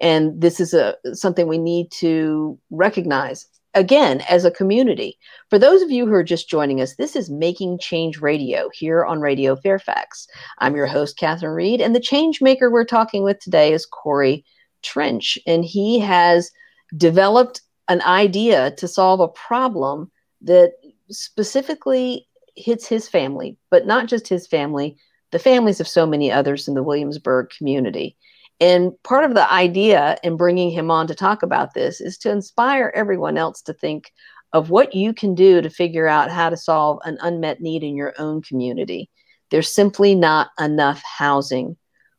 And this is a something we need to recognize again as a community. For those of you who are just joining us, this is Making Change Radio here on Radio Fairfax. I'm your host, Catherine Read, and the change maker we're talking with today is Corey Trench, and he has developed an idea to solve a problem that specifically hits his family, but not just his family, the families of so many others in the Williamsburg community. And part of the idea in bringing him on to talk about this is to inspire everyone else to think of what you can do to figure out how to solve an unmet need in your own community. There's simply not enough housing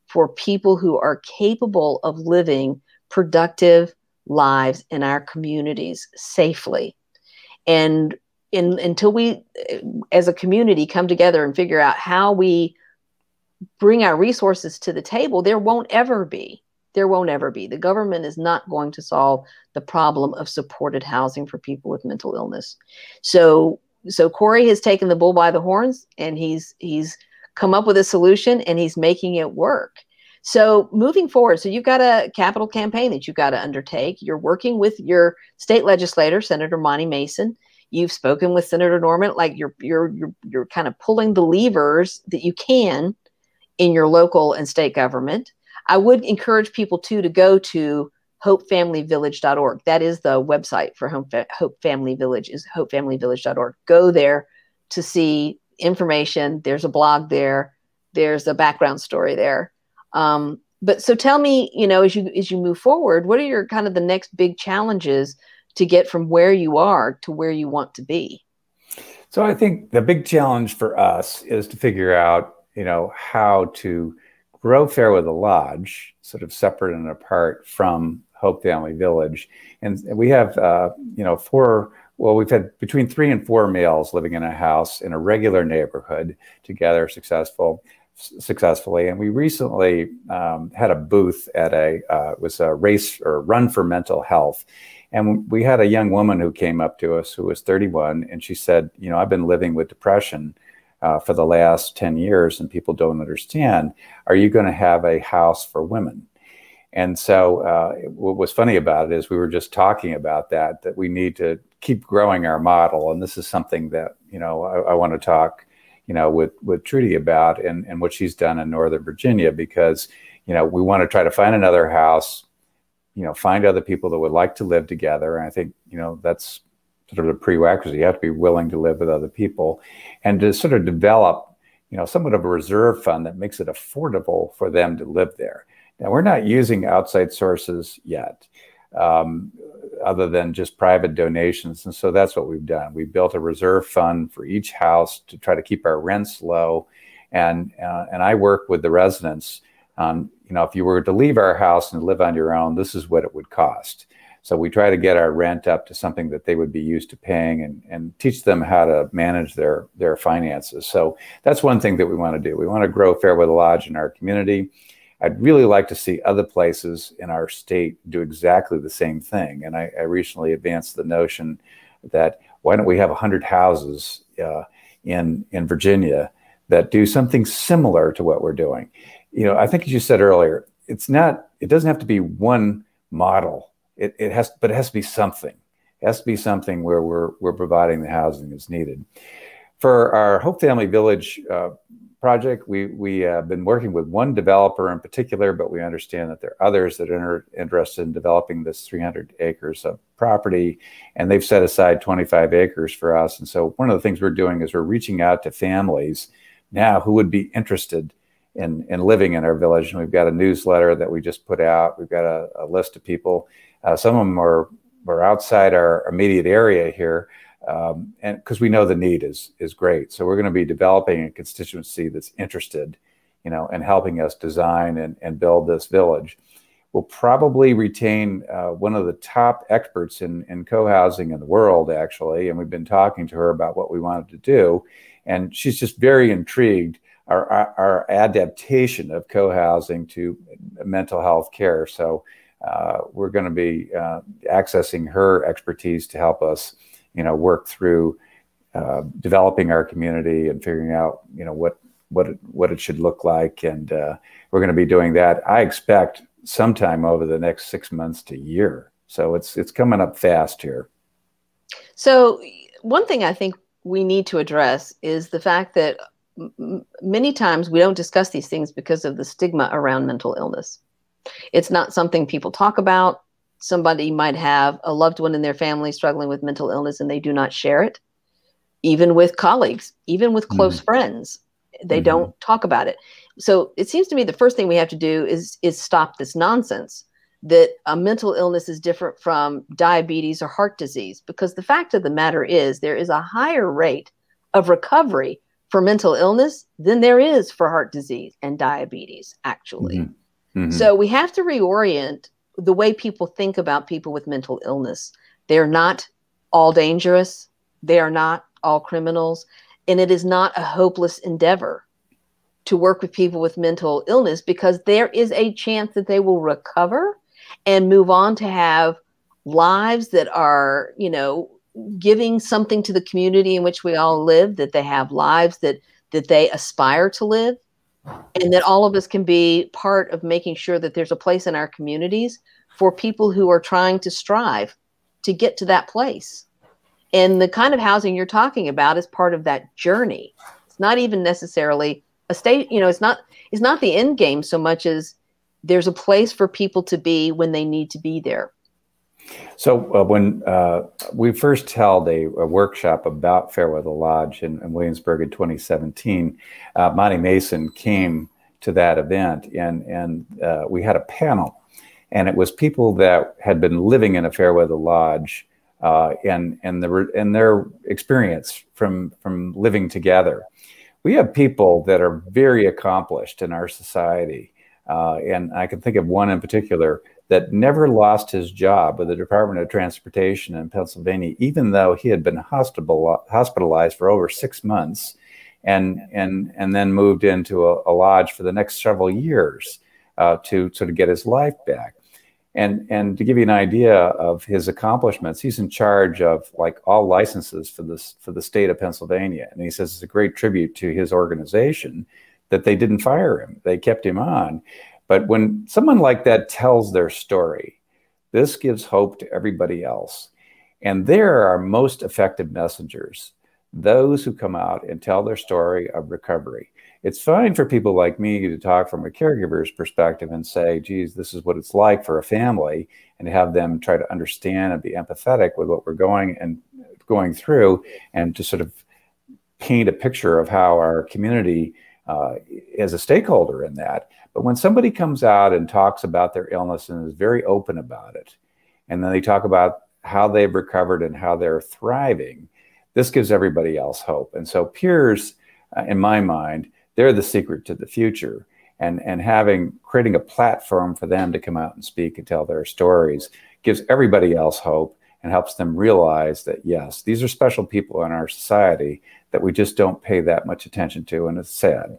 for people who are capable of living productive lives in our communities safely. And in, until we, eh, as a community, come together and figure out how we bring our resources to the table, there won't ever be. There won't ever be. The government is not going to solve the problem of supported housing for people with mental illness. So, so Corey has taken the bull by the horns, and he's he's come up with a solution, and he's making it work. So moving forward, so you've got a capital campaign that you've got to undertake. You're working with your state legislator, Senator Monty Mason. You've spoken with Senator Norment, like you're you're you're you're kind of pulling the levers that you can in your local and state government. I would encourage people too to go to hopefamilyvillage.org. That is the website for Hope Family Village is hopefamilyvillage.org. Go there to see information. There's a blog there. There's a background story there. Um, but so tell me, you know, as you as you move forward, what are your kind of the next big challenges to get from where you are to where you want to be? So I think the big challenge for us is to figure out you know, how to grow Fairweather Lodge, sort of separate and apart from Hope Family Village. And we have, uh, you know, four, well, we've had between three and four males living in a house in a regular neighborhood together, successful, successfully. And we recently um, had a booth at a, uh, was a race or run for mental health. And we had a young woman who came up to us who was 31, and she said, you know, I've been living with depression uh, for the last 10 years and people don't understand. Are you going to have a house for women? And so uh, what was funny about it is we were just talking about that that we need to keep growing our model. And this is something that you know i, I want to talk you know with with trudy about and, and what she's done in northern virginia because you know we want to try to find another house you know find other people that would like to live together and i think you know that's sort of a prerequisite. You have to be willing to live with other people and to sort of develop, you know, somewhat of a reserve fund that makes it affordable for them to live there. Now, we're not using outside sources yet, um, other than just private donations. And so that's what we've done. We built a reserve fund for each house to try to keep our rents low. And, uh, and I work with the residents on, you know, if you were to leave our house and live on your own, this is what it would cost. So we try to get our rent up to something that they would be used to paying and, and teach them how to manage their, their finances. So that's one thing that we want to do. We want to grow Fairweather Lodge in our community. I'd really like to see other places in our state do exactly the same thing. And I, I recently advanced the notion that why don't we have 100 houses uh, in, in Virginia that do something similar to what we're doing? You know, I think as you said earlier, it's not, it doesn't have to be one model it, it has, but it has to be something. It has to be something where we're we're providing the housing that's needed. For our Hope Family Village uh, project, we we have been working with one developer in particular, but we understand that there are others that are interested in developing this 300 acres of property, and they've set aside 25 acres for us. And so one of the things we're doing is we're reaching out to families now who would be interested in, in living in our village. And we've got a newsletter that we just put out. We've got a, a list of people uh, some of them are, are outside our immediate area here, um, and because we know the need is is great. So we're going to be developing a constituency that's interested, you know, in helping us design and, and build this village. We'll probably retain uh, one of the top experts in, in co housing in the world, actually. And we've been talking to her about what we wanted to do. And she's just very intrigued our, our, adaptation of co housing to mental health care. So uh, we're going to be uh, accessing her expertise to help us, you know, work through uh, developing our community and figuring out, you know, what what it, what it should look like. And uh, we're going to be doing that. I expect sometime over the next six months to year. So it's it's coming up fast here. So one thing I think we need to address is the fact that m- many times we don't discuss these things because of the stigma around mental illness. It's not something people talk about. Somebody might have a loved one in their family struggling with mental illness and they do not share it. Even with colleagues, even with close mm-hmm. friends, they mm-hmm. don't talk about it. So it seems to me the first thing we have to do is is stop this nonsense that a mental illness is different from diabetes or heart disease because the fact of the matter is there is a higher rate of recovery for mental illness than there is for heart disease and diabetes actually. Mm-hmm. Mm-hmm. So we have to reorient the way people think about people with mental illness. They're not all dangerous. They are not all criminals and it is not a hopeless endeavor to work with people with mental illness because there is a chance that they will recover and move on to have lives that are, you know, giving something to the community in which we all live, that they have lives that that they aspire to live and that all of us can be part of making sure that there's a place in our communities for people who are trying to strive to get to that place. And the kind of housing you're talking about is part of that journey. It's not even necessarily a state, you know, it's not it's not the end game so much as there's a place for people to be when they need to be there. So uh, when uh, we first held a, a, workshop about Fairweather Lodge in, in Williamsburg in 2017, uh, Monty Mason came to that event, and and uh, we had a panel, and it was people that had been living in a Fairweather Lodge uh, and and the and their experience from from living together. We have people that are very accomplished in our society, uh, and I can think of one in particular that never lost his job with the Department of Transportation in Pennsylvania, even though he had been hospitalized for over six months, and and and then moved into a, a lodge for the next several years uh, to sort of get his life back. And and to give you an idea of his accomplishments, he's in charge of like all licenses for this for the state of Pennsylvania. And he says it's a great tribute to his organization that they didn't fire him. They kept him on. But when someone like that tells their story, this gives hope to everybody else. And they're our most effective messengers, those who come out and tell their story of recovery it's fine for people like me to talk from a caregiver's perspective and say, geez, this is what it's like for a family, and have them try to understand and be empathetic with what we're going and going through, and to sort of paint a picture of how our community uh, is a stakeholder in that. But when somebody comes out and talks about their illness and is very open about it, and then they talk about how they've recovered and how they're thriving, this gives everybody else hope. And so, peers, uh, in my mind, they're the secret to the future. And, and having creating a platform for them to come out and speak and tell their stories gives everybody else hope and helps them realize that yes, these are special people in our society that we just don't pay that much attention to, and it's sad.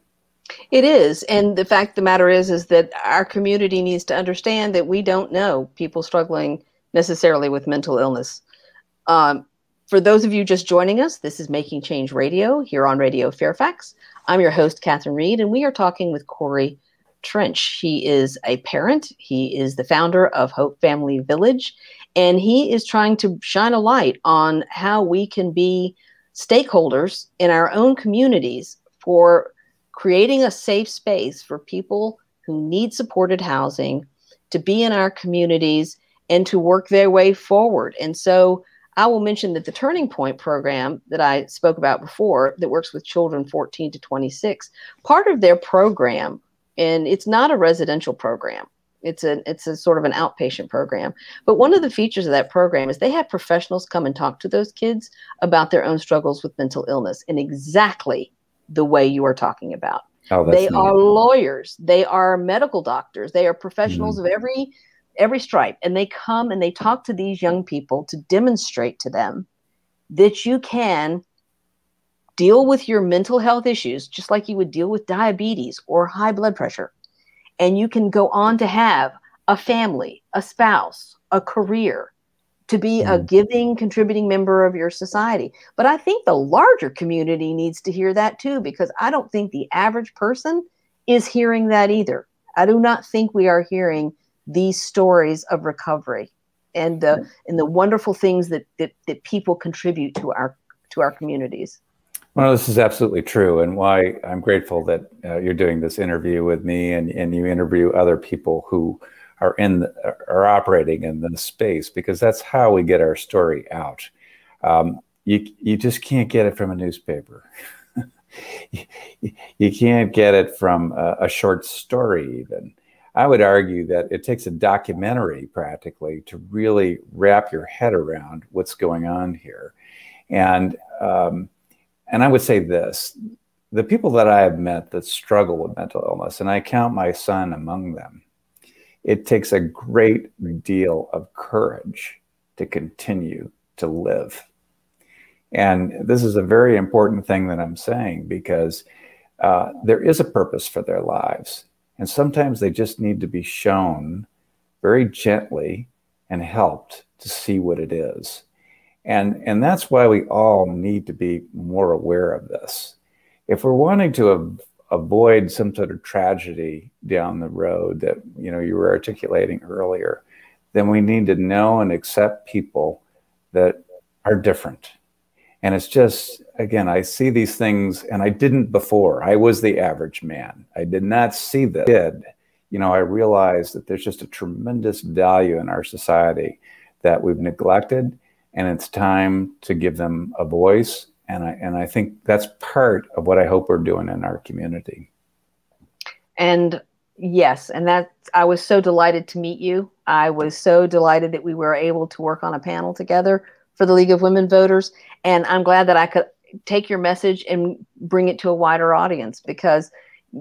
It is, and the fact the matter is, is that our community needs to understand that we don't know people struggling necessarily with mental illness. Um, for those of you just joining us, this is Making Change Radio here on Radio Fairfax. I'm your host, Catherine Read, and we are talking with Corey Trench. He is a parent, he is the founder of Hope Family Village, and he is trying to shine a light on how we can be stakeholders in our own communities for creating a safe space for people who need supported housing to be in our communities and to work their way forward. And so I will mention that the Turning Point program that I spoke about before, that works with children 14 to 26, part of their program, and it's not a residential program. It's a it's a sort of an outpatient program. But one of the features of that program is they have professionals come and talk to those kids about their own struggles with mental illness in exactly the way you are talking about. Oh, they neat. are lawyers. They are medical doctors. They are professionals mm-hmm. of every every stripe, and they come and they talk to these young people to demonstrate to them that you can deal with your mental health issues just like you would deal with diabetes or high blood pressure, and you can go on to have a family, a spouse, a career, to be a mm. giving, contributing member of your society. But I think the larger community needs to hear that too, because I don't think the average person is hearing that either. I do not think we are hearing these stories of recovery and the and the wonderful things that, that that people contribute to our to our communities. Well, this is absolutely true, and why I'm grateful that uh, you're doing this interview with me, and, and you interview other people who are in the, are operating in the space because that's how we get our story out. Um, you you just can't get it from a newspaper. you, you can't get it from a, a, short story even. I would argue that it takes a documentary practically to really wrap your head around what's going on here, and um, and I would say this: the people that I have met that struggle with mental illness, and I count my son among them it takes a great deal of courage to continue to live. And this is a very important thing that I'm saying because uh, there is a purpose for their lives. And sometimes they just need to be shown very gently and helped to see what it is. And, and that's why we all need to be more aware of this. If we're wanting to avoid some sort of tragedy down the road that you know you were articulating earlier then we need to know and accept people that are different. And it's just again i see these things and i didn't before. I was the average man. I did not see this did you know i realized that there's just a tremendous value in our society that we've neglected and it's time to give them a voice and I and I think that's part of what I hope we're doing in our community. And yes, and that I was so delighted to meet you. I was so delighted that we were able to work on a panel together for the League of Women Voters, and I'm glad that I could take your message and bring it to a wider audience because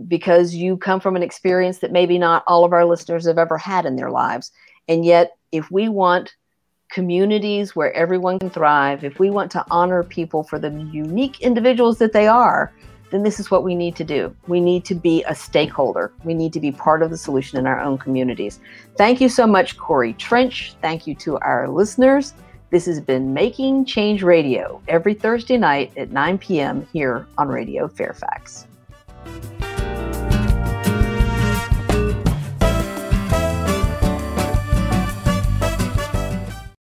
because you come from an experience that maybe not all of our listeners have ever had in their lives. And yet, if we want communities where everyone can thrive, if we want to honor people for the unique individuals that they are, then this is what we need to do. We need to be a stakeholder. We need to be part of the solution in our own communities. Thank you so much, Corey Trench. Thank you to our listeners. This has been Making Change Radio every Thursday night at 9 p.m. here on Radio Fairfax.